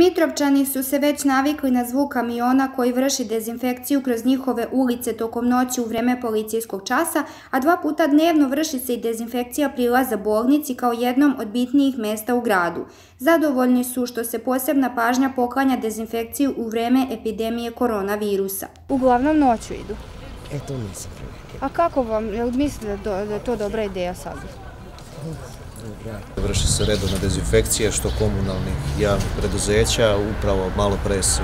Mitrovčani su se već navikli na zvuk kamiona koji vrši dezinfekciju kroz njihove ulice tokom noći u vreme policijskog časa, a dva puta dnevno vrši se i dezinfekcija prilaza bolnici kao jednom od bitnijih mesta u gradu. Zadovoljni su što se posebna pažnja poklanja dezinfekciju u vreme epidemije koronavirusa. Uglavnom noću idu. E, to nisam prilike. A kako vam, jel mislite da je to dobra ideja sad? Vrši se redovna dezinfekcija što komunalnih javnih preduzeća, upravo malo pre su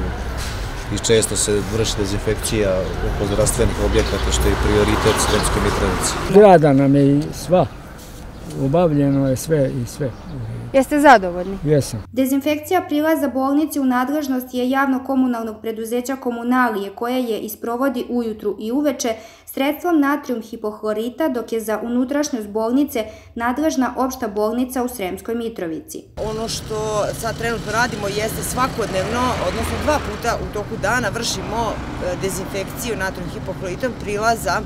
i često se vrši dezinfekcija oko zdravstvenih objekata što je prioritet Sremske Mitrovice. Zgrada nam je i sva, obavljeno je sve i sve. Jeste zadovoljni? Jesam. Dezinfekcija prilaza bolnici u nadležnost je javno-komunalnog preduzeća Komunalije koje je isprovodi ujutru i uveče sredstvom natrium hipohlorita dok je za unutrašnjost bolnice nadležna opšta bolnica u Sremskoj Mitrovici. Ono što sad trenutno radimo jeste svakodnevno, odnosno dva puta u toku dana vršimo e, dezinfekciju natrium hipohloritom prilaza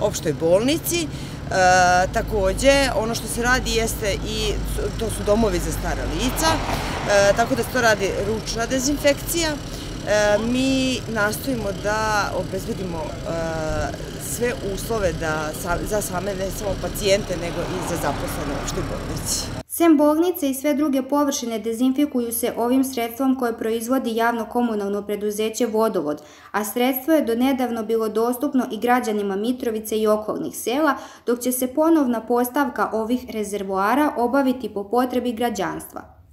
opštoj bolnici. E, takođe, ono što se radi jeste i, to su domovi za stara lica, e, tako da se to radi ručna dezinfekcija. E, mi nastojimo da obezbedimo e, sve uslove da, za same ne samo pacijente, nego i za zaposlene u opštoj bolnici. Sem bolnice i sve druge površine dezinfikuju se ovim sredstvom koje proizvodi javno-komunalno preduzeće Vodovod, a sredstvo je do nedavno bilo dostupno i građanima Mitrovice i okolnih sela, dok će se ponovna postavka ovih rezervoara obaviti po potrebi građanstva.